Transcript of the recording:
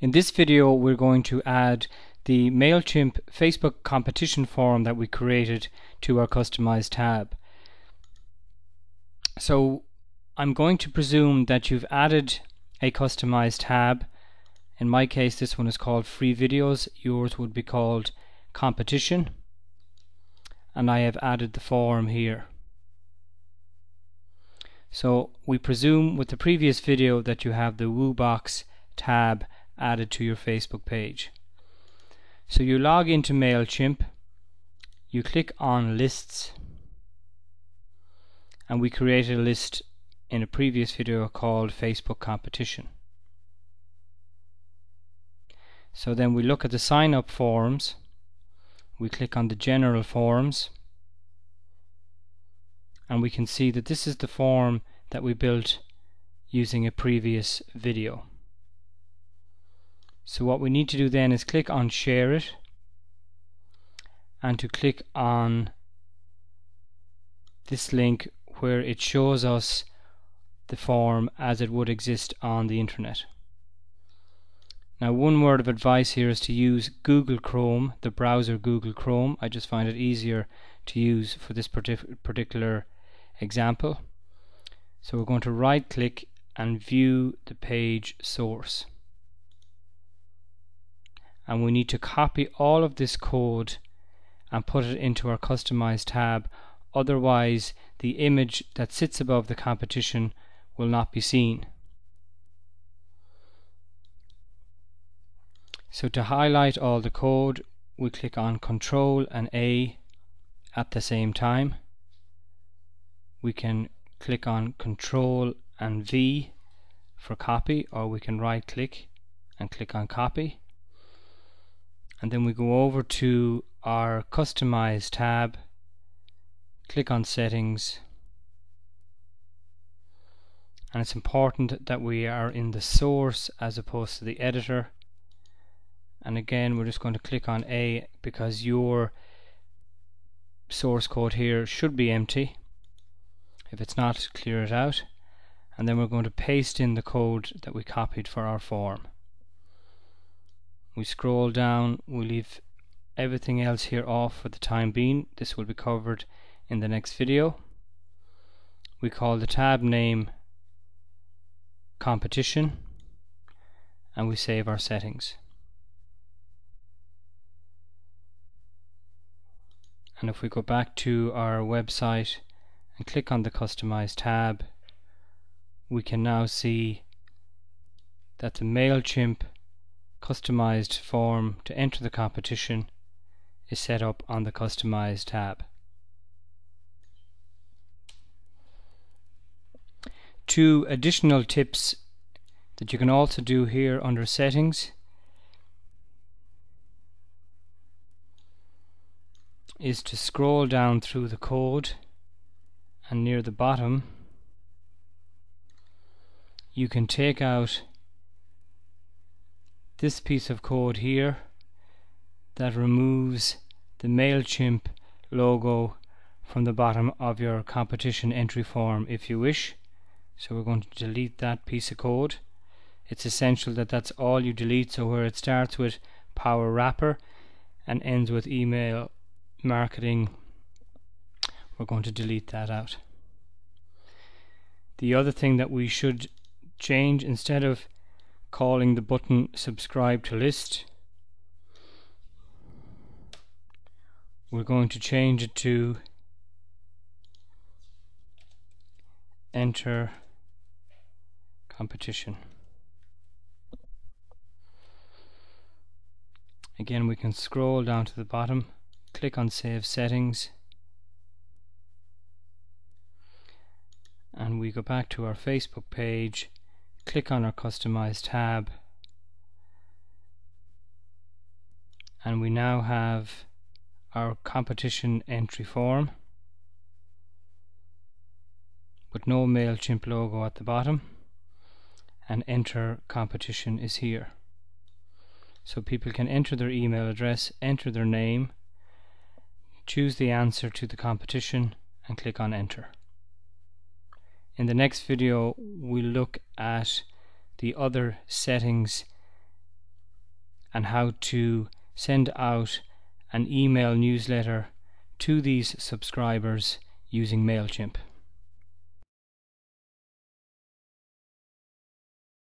In this video we're going to add the MailChimp Facebook competition form that we created to our customized tab. So I'm going to presume that you've added a customized tab. In my case this one is called free videos, yours would be called competition and I have added the form here. So we presume with the previous video that you have the WooBox tab added to your Facebook page. So you log into MailChimp, you click on lists and we created a list in a previous video called Facebook competition. So then we look at the sign up forms, we click on the general forms and we can see that this is the form that we built using a previous video. So what we need to do then is click on share it and to click on this link where it shows us the form as it would exist on the internet. Now one word of advice here is to use Google Chrome, the browser Google Chrome. I just find it easier to use for this particular example. So we're going to right click and view the page source. And we need to copy all of this code and put it into our customized tab. Otherwise the image that sits above the competition will not be seen. So to highlight all the code we click on Control and A at the same time. We can click on Control and V for copy or we can right click and click on copy and then we go over to our customize tab click on settings and it's important that we are in the source as opposed to the editor and again we're just going to click on A because your source code here should be empty if it's not, clear it out. And then we're going to paste in the code that we copied for our form. We scroll down, we leave everything else here off for the time being. This will be covered in the next video. We call the tab name competition and we save our settings. And if we go back to our website and click on the Customize tab, we can now see that the MailChimp customized form to enter the competition is set up on the Customize tab. Two additional tips that you can also do here under settings is to scroll down through the code and near the bottom you can take out this piece of code here that removes the MailChimp logo from the bottom of your competition entry form if you wish. So we're going to delete that piece of code. It's essential that that's all you delete. So where it starts with power wrapper and ends with email marketing we're going to delete that out. The other thing that we should change instead of calling the button subscribe to list. We're going to change it to enter competition. Again we can scroll down to the bottom click on save settings and we go back to our Facebook page click on our customize tab. And we now have our competition entry form but no MailChimp logo at the bottom. And enter competition is here. So people can enter their email address enter their name choose the answer to the competition and click on enter in the next video we'll look at the other settings and how to send out an email newsletter to these subscribers using MailChimp.